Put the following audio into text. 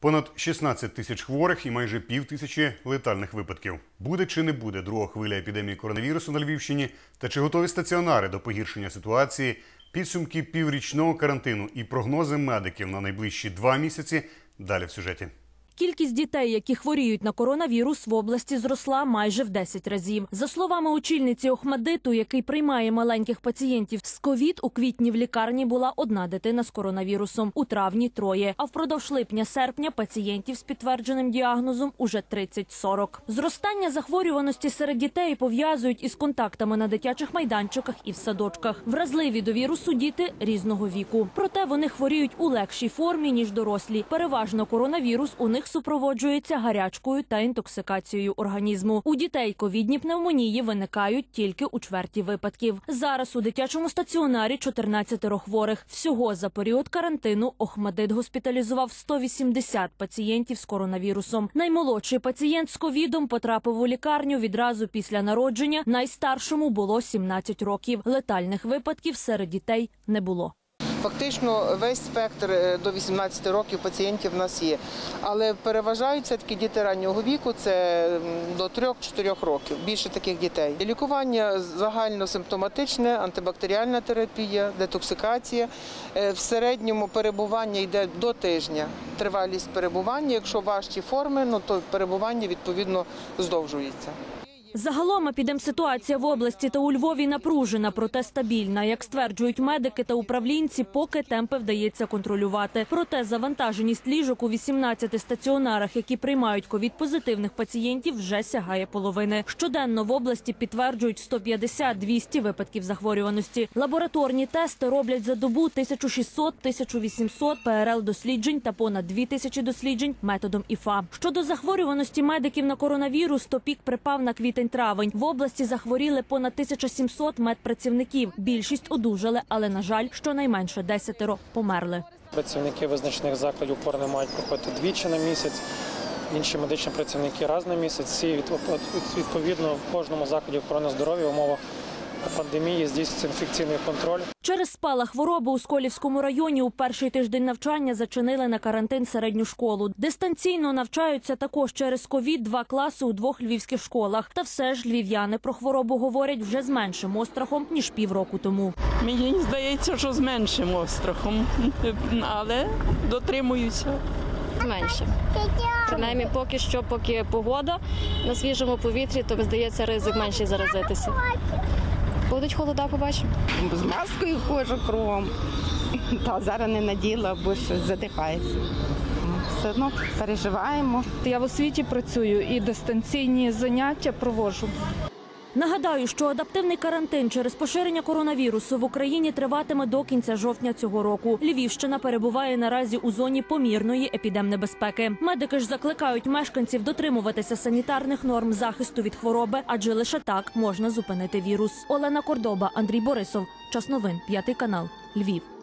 Понад 16 тисяч хворих і майже пів тисячі летальних випадків. Буде чи не буде друга хвиля епідемії коронавірусу на Львівщині? Та чи готові стаціонари до погіршення ситуації? Підсумки піврічного карантину і прогнози медиків на найближчі два місяці. Далі в сюжеті. Кількість дітей, які хворіють на коронавірус, в області зросла майже в 10 разів. За словами очільниці Охмадиту, який приймає маленьких пацієнтів з ковід, у квітні в лікарні була одна дитина з коронавірусом, у травні троє. А впродовж липня-серпня пацієнтів з підтвердженим діагнозом уже 30-40. Зростання захворюваності серед дітей пов'язують із контактами на дитячих майданчиках і в садочках. Вразливі до вірусу діти різного віку. Проте вони хворіють у легшій формі ніж дорослі. Переважно коронавірус у них супроводжується гарячкою та інтоксикацією організму. У дітей ковідні пневмонії виникають тільки у чверті випадків. Зараз у дитячому стаціонарі 14 хворих. Всього за період карантину Охмадит госпіталізував 180 пацієнтів з коронавірусом. Наймолодший пацієнт з ковідом потрапив у лікарню відразу після народження. Найстаршому було 17 років. Летальних випадків серед дітей не було. Фактично весь спектр е, до 18 років пацієнтів в нас є. Але переважають все-таки діти раннього віку, це до 3-4 років, більше таких дітей. Лікування загальносимптоматичне, антибактеріальна терапія, детоксикація. Е, В середньому перебування йде до тижня. Тривалість перебування, якщо важчі форми, ну то перебування відповідно здовжується. Загалом епідемситуація в області та у Львові напружена, проте стабільна. Як стверджують медики та управлінці, поки темпи вдається контролювати. Проте завантаженість ліжок у 18 стаціонарах, які приймають ковід-позитивних пацієнтів, вже сягає половини. Щоденно в області підтверджують 150-200 випадків захворюваності. Лабораторні тести роблять за добу 1600-1800 ПРЛ-досліджень та понад 2000 досліджень методом ІФА. Щодо захворюваності медиків на коронавірус, то пік припав на квітень-травень. В області захворіли понад 1700 медпрацівників. Більшість одужали, але на жаль, щонайменше десятеро померли. Працівники визначених закладів опорни мають проходити двічі на місяць. Інші медичні працівники раз на місяць. Всі від- від- відповідно в кожному закладі охорони здоров'я в умовах пандемії здійснюється інфекційний контроль. Через спалах хвороби у Сколівському районі у перший тиждень навчання зачинили на карантин середню школу. Дистанційно навчаються також через ковід два класи у двох львівських школах. Та все ж львів'яни про хворобу говорять вже з меншим острахом ніж півроку тому. Мені здається, що з меншим острахом, але дотримуюся. менше. Принаймні, поки що, поки погода на свіжому повітрі, то здається ризик менший заразитися. Будуть холода, побачимо. з маскою ходжу кругом. Та зараз не наділа, бо що задихається. Все одно переживаємо. Я в освіті працюю і дистанційні заняття проводжу. Нагадаю, що адаптивний карантин через поширення коронавірусу в Україні триватиме до кінця жовтня цього року. Львівщина перебуває наразі у зоні помірної епідемнебезпеки. Медики ж закликають мешканців дотримуватися санітарних норм захисту від хвороби, адже лише так можна зупинити вірус. Олена Кордоба, Андрій Борисов. Час новин, п'ятий канал, Львів.